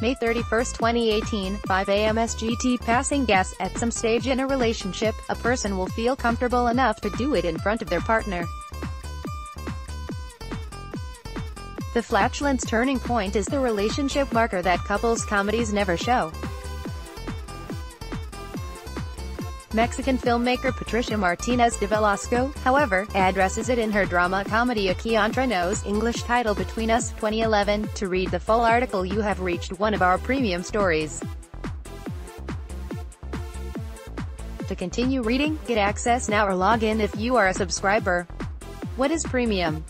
May 31, 2018, 5 a.m. SGT passing gas. At some stage in a relationship, a person will feel comfortable enough to do it in front of their partner. The flatulence turning point is the relationship marker that couples comedies never show. Mexican filmmaker Patricia Martinez de Velasco, however, addresses it in her drama comedy Aquí Entre Nos, English title Between Us, 2011. To read the full article you have reached one of our premium stories. To continue reading, get access now or log in if you are a subscriber. What is premium?